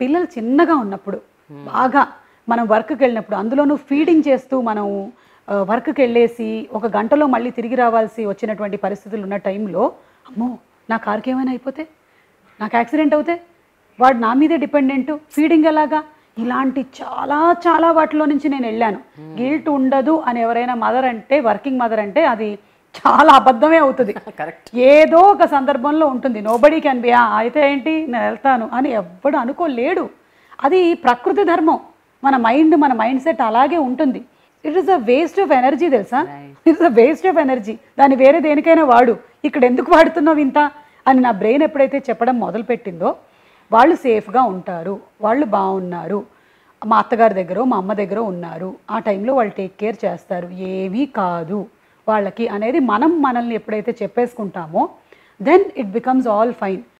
పిల్లలు చిన్నగా ఉన్నప్పుడు బాగా మనం వర్క్కి వెళ్ళినప్పుడు అందులోనూ ఫీడింగ్ చేస్తూ మనం వర్క్కి వెళ్ళేసి ఒక గంటలో మళ్ళీ తిరిగి రావాల్సి వచ్చినటువంటి పరిస్థితులు ఉన్న టైంలో అమ్మో నా కార్కి ఏమైనా అయిపోతే? నాకు యాక్సిడెంట్ అవుతే? వాడు నా మీదే డిపెండెంట్? ఫీడింగ్ ఎలాగా? ఇలాంటి చాలా చాలా వాటిలో నుంచి నేను వెళ్ళాను. గిల్ట్ ఉండదు అని ఎవరైనా మదర్ అంటే వర్కింగ్ మదర్ అంటే అది చాలా అబద్ధమే అవుతుంది. కరెక్ట్ ఏదో ఒక సందర్భంలో ఉంటుంది. నోబడీ క్యాన్ బి అయితే ఏంటి? నేను వెళ్తాను. అని ఎవ్వడు అనుకోలేడు. అది ప్రకృతి ధర్మం. మన మైండ్ మన మైండ్ సెట్ అలాగే ఉంటుంది. It is a waste of energy తెలుసా? It's a waste of energy దాన్ని వేరే దేనికైనా వాడు. ఇక్కడ ఎందుకు వాడుతున్నావు ఇంత? అని నా బ్రెయిన్ ఎప్పుడైతే చెప్పడం మొదలుపెట్టిందో వాళ్ళు సేఫ్గా ఉంటారు. వాళ్ళు బాగున్నారు. మా అత్తగారి దగ్గర మా అమ్మ దగ్గర ఉన్నారు. ఆ టైంలో వాళ్ళు టేక్ కేర్ చేస్తారు. ఏమీ కాదు. వాళ్ళకి అనేది మనం మనల్ని ఎప్పుడైతే చెప్పేసుకుంటామో then it becomes all fine